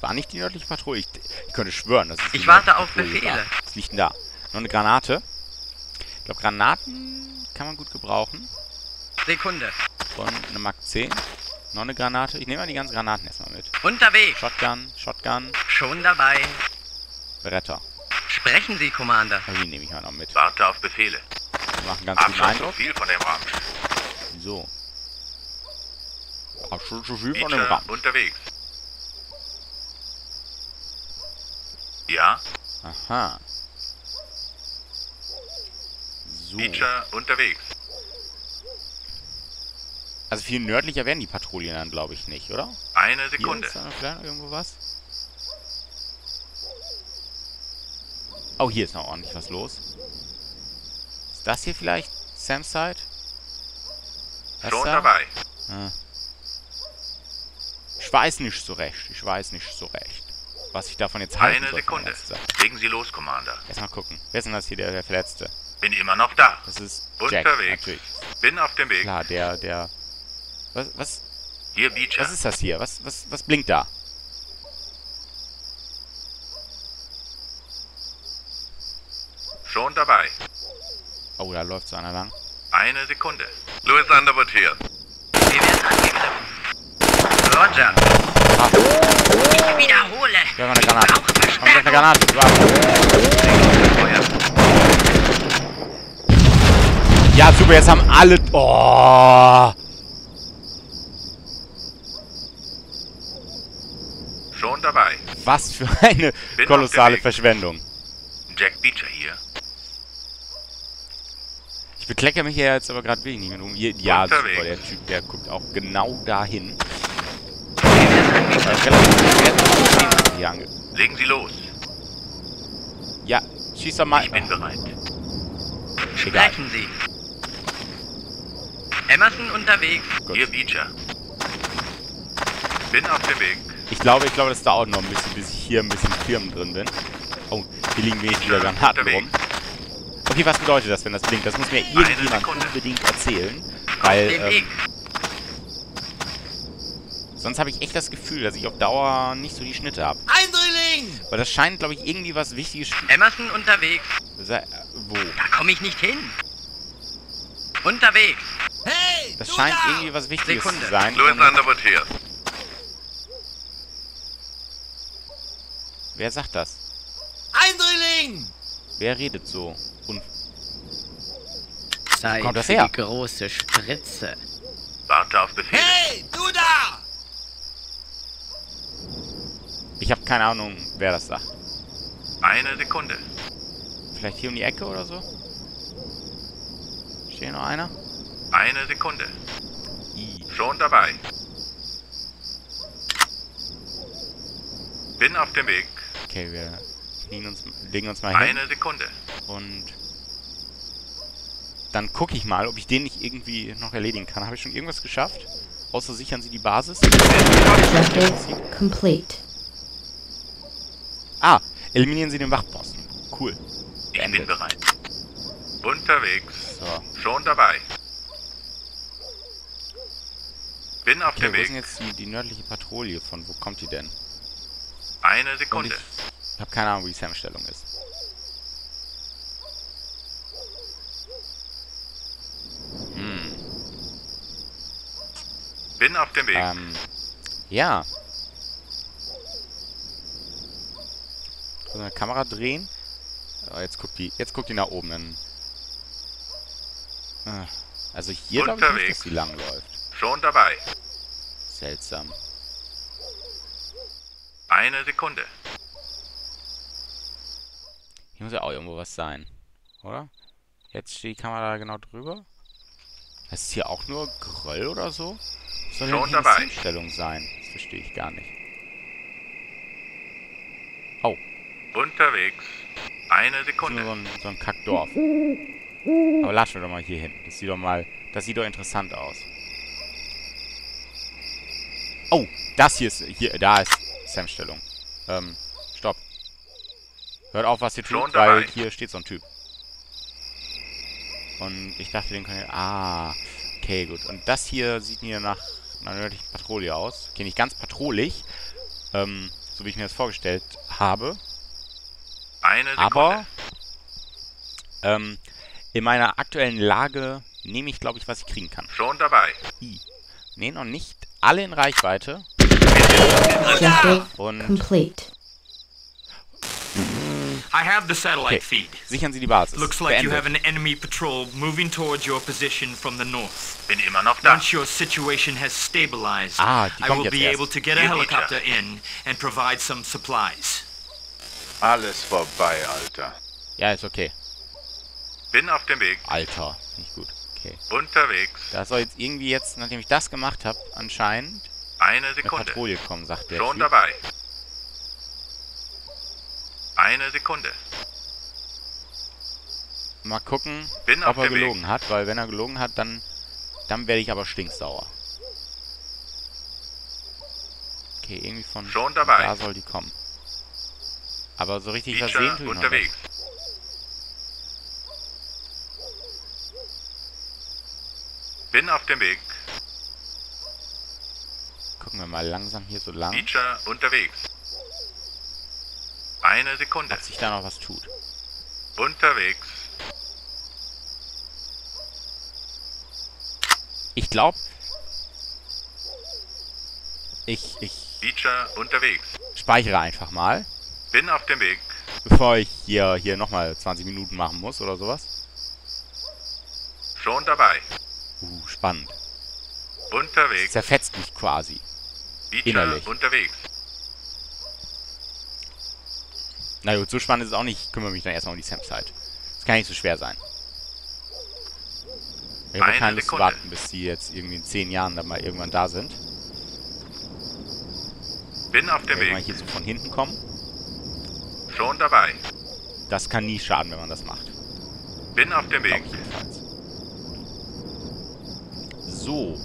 Das war nicht die nördliche Patrouille. Ich, ich könnte schwören, das ist die Ich warte auf Patrouille Befehle. war. Was liegt denn da? Noch eine Granate. Ich glaube, Granaten kann man gut gebrauchen. Sekunde. Und eine Mark 10. Noch eine Granate. Ich nehme mal die ganzen Granaten erstmal mit. Unterwegs. Shotgun, Shotgun, Schon dabei. Beretta. Sprechen Sie, Commander. Die nehme ich mal noch mit. Warte auf Befehle. Die machen ganz Hab guten Eindruck. viel von dem Raum. Wieso? Hab schon zu viel von dem Ram. unterwegs. Ja, Aha. So. Beecher unterwegs. Also viel nördlicher werden die Patrouillen dann, glaube ich, nicht, oder? Eine Hier Sekunde. ist da noch irgendwo was. Oh, hier ist noch ordentlich was los. Ist das hier vielleicht Sam's Side? Das Schon da? dabei. Ah. Ich weiß nicht so recht. Ich weiß nicht so recht. Was ich davon jetzt halten Eine Sekunde. Legen Sie los, Commander. Erstmal gucken. Wer ist denn das hier, der, der Verletzte? Bin immer noch da. Das ist Jack, Unterwegs. natürlich. Bin auf dem Weg. Klar, der, der... Was, was, Hier, Beecher. was ist das hier? Was, was, was blinkt da? Schon dabei. Oh, da läuft so einer lang. Eine Sekunde. Louis Underwood hier. Wir werden angegriffen. Roger. Ah, Ich wiederhole. wir haben eine Granate. Brauche Komm, gleich eine. Granate. Du Feuer. Ja, super, jetzt haben alle... Oh! Schon dabei. Was für eine Bin kolossale. Verschwendung. Jack Beecher hier. Ich bekleckere mich ja jetzt aber gerade um. Hier, ja, super, der Typ, der guckt auch genau dahin. Relativ. Legen Sie los. Ja, schieß doch mal... Ich bin bereit. Egal. Sprechen Sie. Emerson unterwegs. Gut. Hier, Beecher. Bin auf dem Weg. Ich glaube, ich glaube, das dauert noch ein bisschen, bis ich hier ein bisschen Firmen drin bin. Oh, hier liegen wenigstens wieder Granaten rum. Okay, was bedeutet das, wenn das blinkt? Das muss mir irgendjemand unbedingt erzählen. Auf Weil, ähm. Sonst habe ich echt das Gefühl, dass ich auf Dauer nicht so die Schnitte habe. Eindringling! Weil das scheint, glaube ich, irgendwie was Wichtiges... Emerson unterwegs. Sei- äh, Wo? Da komme ich nicht hin. Unterwegs. Hey, Das scheint da! irgendwie was Wichtiges Sekunde. zu sein. Louis Und Underwood hier. wer sagt das? Eindringling! Wer redet so? Und Zeit kommt das her? die große Spritze. Warte auf Befehle. Hey, du da! Ich habe keine Ahnung, wer das sagt. Eine Sekunde. Vielleicht hier um die Ecke oder so? Steht hier noch einer? Eine Sekunde. I. Schon dabei. Bin auf dem Weg. Okay, wir legen uns, legen uns mal hin. Eine Sekunde. Und dann gucke ich mal, ob ich den nicht irgendwie noch erledigen kann. Habe ich schon irgendwas geschafft? Außer sichern sie die Basis? Complete. Ah, eliminieren sie den Wachposten. Cool. Ich bin bereit. Unterwegs. So. Schon dabei. Bin auf Okay, dem wo ist denn Weg. jetzt die, die nördliche Patrouille? Von wo kommt die denn? Eine Und Sekunde. ich habe keine Ahnung, wie die Sam-Stellung ist. Hm. Bin auf dem Weg. Ähm, ja. So eine Kamera drehen. Oh, jetzt guckt die, jetzt guckt die nach oben. Dann, Ah, also hier glaube ich nicht, dass die lang läuft. Schon dabei. Seltsam. Eine Sekunde. Hier muss ja auch irgendwo was sein, oder? Jetzt steht die Kamera genau drüber. Das ist hier auch nur Gröll oder so? Was soll Schon hier dabei. Stellung sein? Das verstehe ich gar nicht. Oh, Unterwegs. Eine Sekunde. so ein, so ein Kackdorf. Aber latschen wir doch mal hier hin. Das sieht doch mal, das sieht doch interessant aus. Oh, das hier ist, hier, da ist Sams Stellung. Ähm, stopp. Hört auf, was ihr tut, weil hier steht so ein Typ. Und ich dachte, den können wir, ah, okay, gut. Und das hier sieht mir nach einer nördlichen Patrouille aus. Okay, nicht ganz patrouillig, ähm, so wie ich mir das vorgestellt habe. Eine Sekunde. Aber ähm, in meiner aktuellen Lage nehme ich, glaube ich, was ich kriegen kann. Schon dabei. I. Nee, noch nicht alle in Reichweite. Und complete. I have the satellite okay, feed. sichern Sie die Basis. Looks like you have an enemy patrol moving towards your position from the north. Bin immer noch da. Once your situation has stabilized, Ah, die I will jetzt be erst. able to get a helicopter in and provide some supplies. Alles vorbei, Alter. Ja, ist okay. Bin auf dem Weg. Alter, nicht gut. Okay. Unterwegs. Da soll jetzt irgendwie jetzt, nachdem ich das gemacht habe, anscheinend Eine eine Sekunde. Patrouille kommen, sagt der Schon Typ. dabei. Eine Sekunde. Mal gucken, Bin ob er dem Weg. gelogen hat, weil wenn er gelogen hat, dann, dann werde ich aber stinksauer. Okay, irgendwie von Schon dabei. da soll die kommen. Aber so richtig was sehen tue ich noch unterwegs. nicht. Bin auf dem Weg. Gucken wir mal langsam hier so lang, Feature unterwegs. Eine Sekunde. ob sich da noch was tut. Unterwegs. Ich glaube, ich, ich Feature unterwegs. speichere einfach mal, Bin auf dem Weg. bevor ich hier, hier nochmal 20 Minuten machen muss oder sowas. Schon dabei. Uh, spannend. Unterwegs. Zerfetzt mich quasi. Feature innerlich. unterwegs. Na gut, so spannend ist es auch nicht. Ich kümmere mich dann erstmal um die Sam-Site. Das kann nicht so schwer sein. Ich habe Eine keine Lust zu warten, bis die jetzt irgendwie in 10 Jahren dann mal irgendwann da sind. Bin auf dem Weg. hier so von hinten kommen. Schon dabei. Das kann nie schaden, wenn man das macht. Bin auf dem Weg. jedenfalls. So.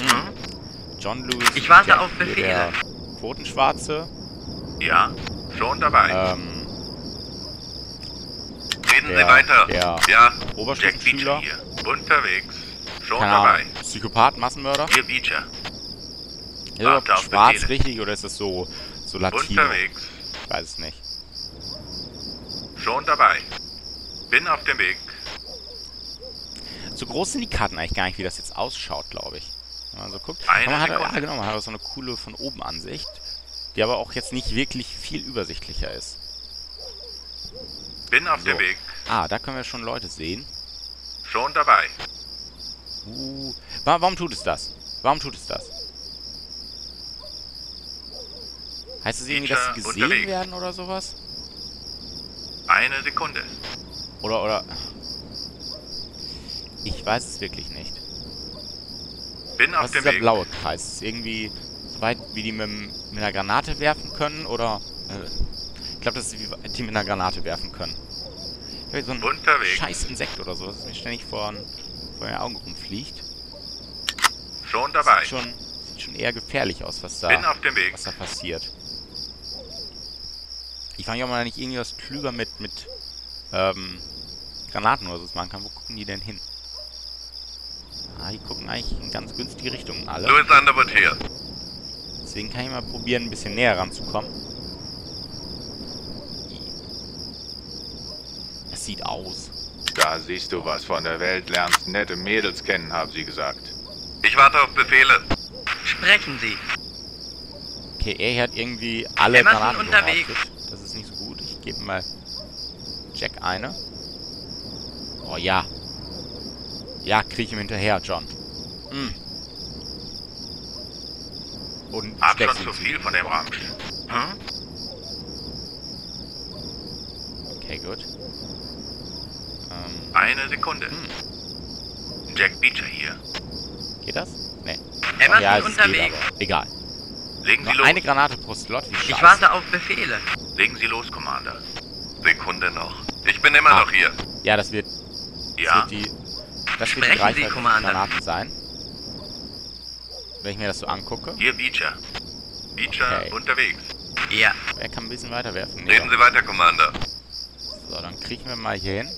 Hm. John Lewis. Ich warte auf Befehle. Der Quotenschwarze. Ja. Schon dabei. Ähm, Reden der- der Ja. Jack Oberstufenschüler. Beecher hier. Unterwegs. Schon keine dabei. Ahnung. Psychopath, Massenmörder. Hier Beecher. Ist auf schwarz Befehle. richtig oder ist das so, so Latino? Unterwegs. Ich weiß es nicht. Schon dabei. Bin auf dem Weg. So groß sind die Karten eigentlich gar nicht, wie das jetzt ausschaut, glaube ich. Wenn man so guckt. Eine Aber man hat, ja, genau, man hat so eine coole von oben Ansicht, die aber auch jetzt nicht wirklich viel übersichtlicher ist. Bin auf So. dem Weg. Ah, da können wir schon Leute sehen. Schon dabei. Uh, wa warum tut es das? Warum tut es das? Heißt es irgendwie, dass sie gesehen unterwegs. werden oder sowas? Eine Sekunde. Oder, oder... Ich weiß es wirklich nicht. Bin auf Was ist dem der Weg. blaue Kreis? Ist irgendwie so weit, wie die mit, mit einer Granate werfen können? Oder... Äh, ich glaube, das ist wie weit die mit einer Granate werfen können. Hab so ein Unterwegs. scheiß Insekt oder so, das mir ständig vor, vor den Augen rumfliegt. Schon dabei. Sieht schon, sieht schon eher gefährlich aus, was da, Bin auf dem Weg. was da passiert. Ich frage mich, ob man da nicht irgendwie was klüger mit, mit ähm, Granaten oder so machen kann. Wo gucken die denn hin? Ah, die gucken eigentlich in ganz günstige Richtungen alle. Louis Underwood hier. Deswegen kann ich mal probieren, ein bisschen näher ranzukommen. Es sieht aus. Da siehst du was von der Welt, lernst nette Mädels kennen, haben sie gesagt. Ich warte auf Befehle. Sprechen Sie. Okay, er hat irgendwie alle Emerson Granaten unterwegs. gehortet. Das ist nicht so gut. Ich gebe mal Jack eine. Oh ja. Ja, krieg ihm hinterher, John. Mm. Und Hab steck schon ihn zu viel von dem Ramsch. Hm? Okay, gut. Ähm, Eine Sekunde. Hm. Jack Beecher hier. geht das? Nee. Emerson ja, es unterwegs. geht aber. Egal. Legen Sie los. eine Granate pro Slot, wie Ich warte auf Befehle. Legen Sie los, Commander. Sekunde noch. Ich bin immer Ah. noch hier. Ja, das wird, das Ja. wird die, das wird die Sprechen Sie, Reichweite der Commander. Granaten sein. Wenn ich mir das so angucke. Hier Beecher. Beecher Okay. unterwegs. Ja. Er kann ein bisschen weiter werfen. Nee, Reden Sie weiter, Commander. So, dann kriechen wir mal hier hin.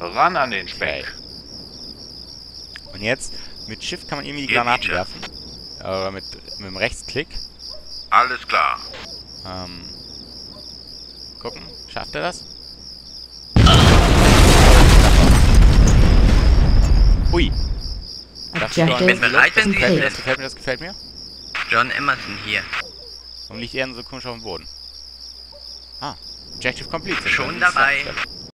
Ran an den Okay. Speck. Und jetzt, mit Shift kann man irgendwie die Granaten werfen. Äh, mit, mit dem Rechtsklick. Alles klar. Ähm, gucken, schafft er das? Hui. Das bin bereit, wenn Sie gefällt mir, das gefällt mir, das gefällt mir. John Emerson hier. Und liegt eher so komisch auf dem Boden. Ah, Objective complete. Schon dabei. Stelle.